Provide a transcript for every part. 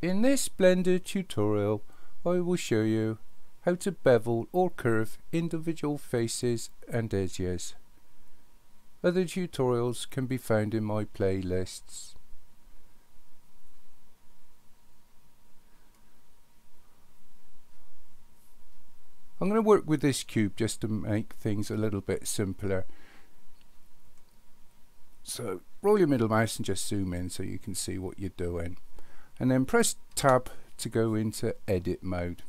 In this Blender tutorial I will show you how to bevel or curve individual faces and edges. Other tutorials can be found in my playlists. I'm going to work with this cube just to make things a little bit simpler. So roll your middle mouse and just zoom in so you can see what you're doing. And then press tab to go into edit mode.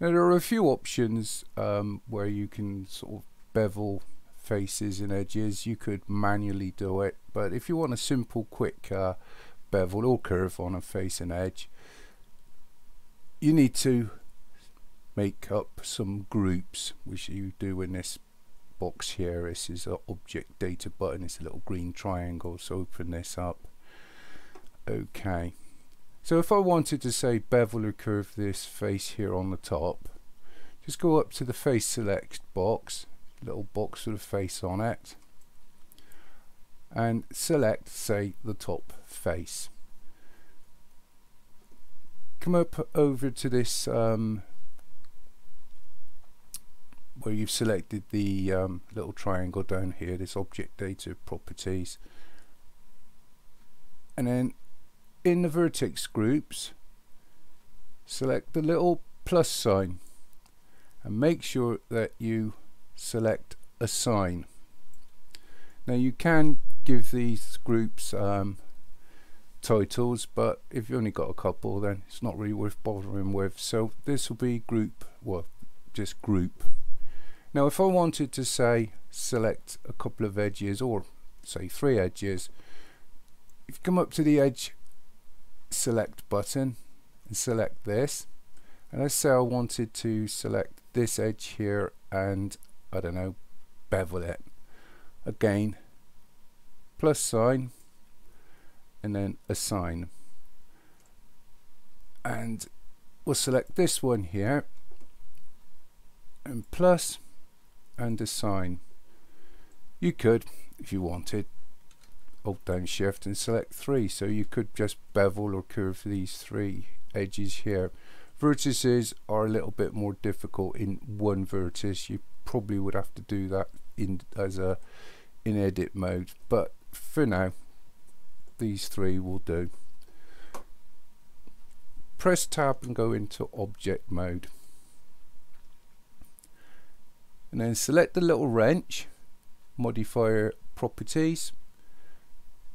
Now there are a few options um, where you can sort of bevel faces and edges. You could manually do it, but if you want a simple quick uh, bevel or curve on a face and edge, you need to make up some groups which you do in this box here. This is an object data button. It's a little green triangle. So open this up. Okay. So if I wanted to say bevel or curve this face here on the top just go up to the face select box little box with a face on it and select say the top face. Come up over to this um, where you've selected the um, little triangle down here this object data properties. And then in the vertex groups select the little plus sign and make sure that you select assign now you can give these groups um, titles but if you only got a couple then it's not really worth bothering with. So this will be group well just group now if I wanted to say select a couple of edges or say three edges if you come up to the edge select button and select this. And let's say I wanted to select this edge here and I don't know bevel it. Again plus sign and then assign. And we'll select this one here and plus and assign you could if you wanted hold down shift and select three. So you could just bevel or curve these three edges here. Vertices are a little bit more difficult in one vertex you probably would have to do that in as a in edit mode. But for now these three will do. Press tab and go into object mode. And then select the little wrench, modifier properties,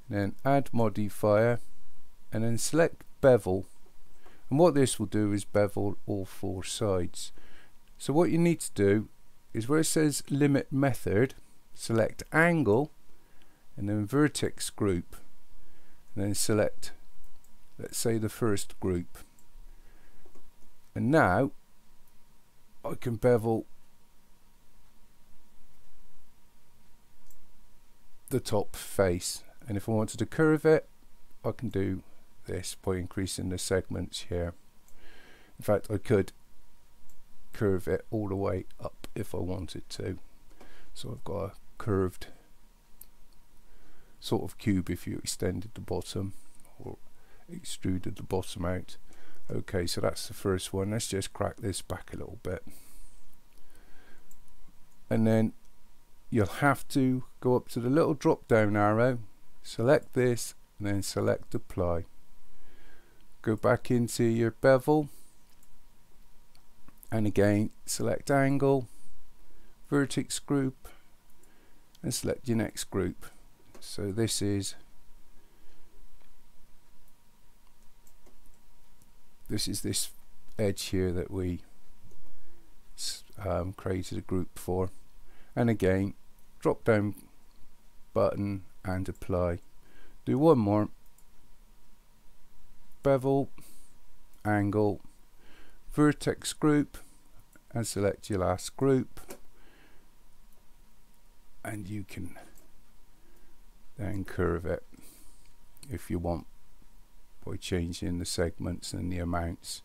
then add modifier, and then select bevel. And what this will do is bevel all four sides. So what you need to do is where it says limit method, select angle, and then vertex group and then select let's say the first group and now I can bevel the top face. And if I wanted to curve it I can do this by increasing the segments here. In fact I could curve it all the way up if I wanted to. So I've got a curved sort of cube if you extended the bottom or extruded the bottom out. Okay so that's the first one. Let's just crack this back a little bit. And then you'll have to go up to the little drop down arrow select this and then select apply. Go back into your bevel and again select angle vertex group and select your next group. So this is this is this edge here that we um, created a group for. And again drop down button and apply. Do one more. Bevel angle vertex group and select your last group. And you can then curve it if you want by changing the segments and the amounts.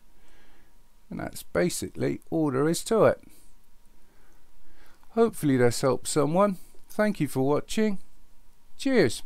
And that's basically all there is to it. Hopefully this helps someone thank you for watching. Cheers